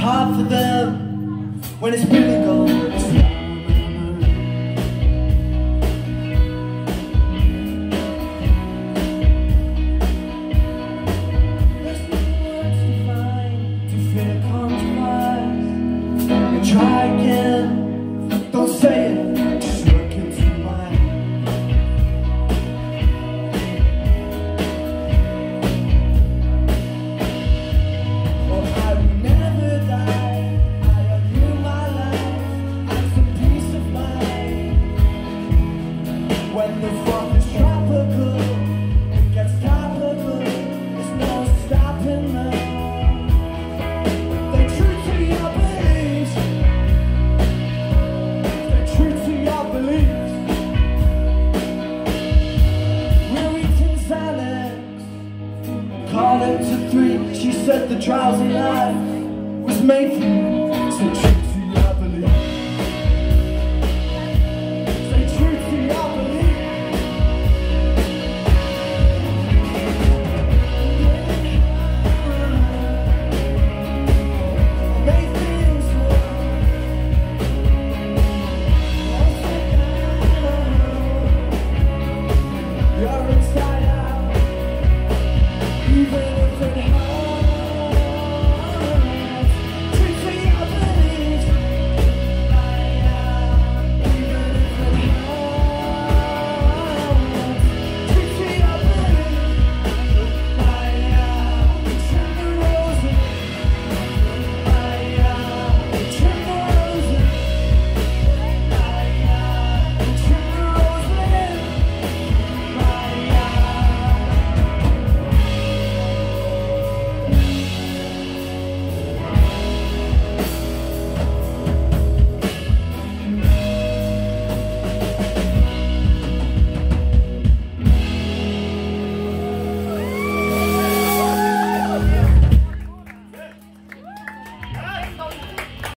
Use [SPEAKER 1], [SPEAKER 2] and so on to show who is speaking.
[SPEAKER 1] hard for them when it's Billy Gold. When the funk is tropical, it gets topical. There's no stopping Xanax. Called it to three. She said the drowsy life was making some